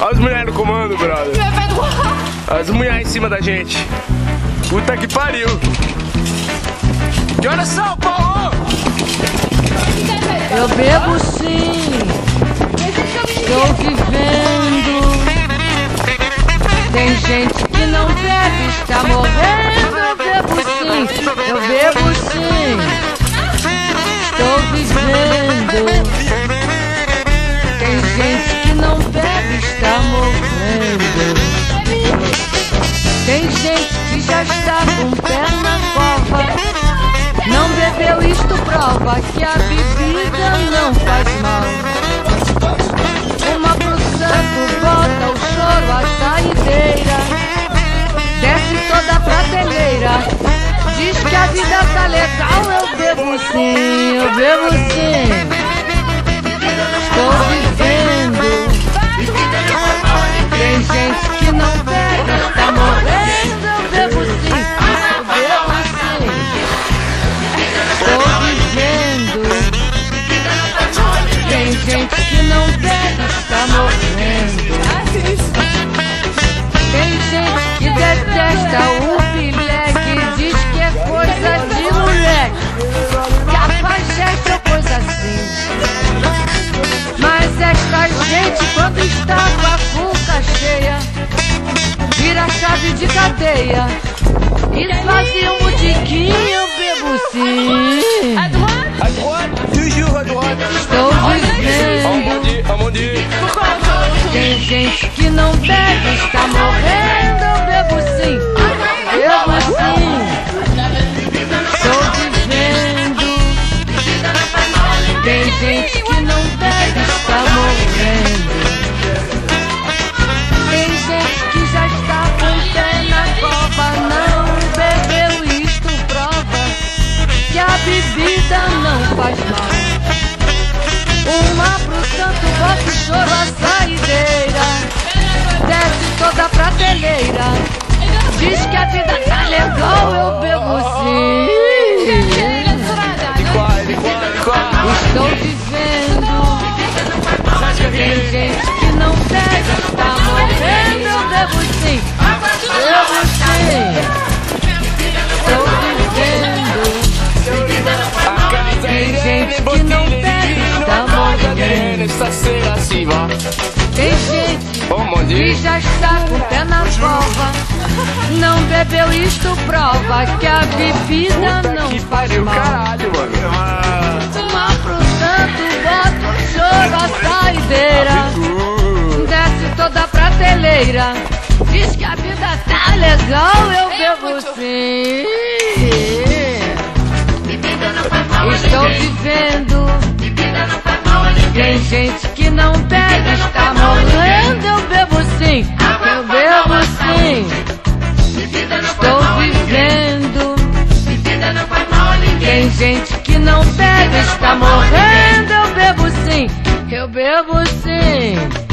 Olha as mulheres no comando, brother. As mulheres em cima da gente. Puta que pariu. Que horas são, Paulo? Eu bebo sim, estou vivendo. Tem gente que não bebe, está morrendo. Eu bebo sim, eu bebo sim, estou vivendo. Prova que a bebida não faz mal. Uma pro santo, bota o choro, a saideira. Desce toda a prateleira. Diz que a vida tá legal, eu bebo sim, eu bebo sim. Estou vivendo. Está com a cuca cheia, vira chave de cadeia. E fazia um tiquinho, eu bebo sim. À droite, toujours à droite. Estou Amandi. Tem gente que não bebe, está morrendo. Dieu. já está com o pé na cova. Não bebeu, isto prova que a bebida não Que faz pariu, mal. caralho, mano. Uma pro santo, bota o choro a saideira. Desce toda a prateleira. Diz que a vida tá legal, eu bebo sim. gente que não bebe está morrendo. Eu bebo sim, eu bebo sim.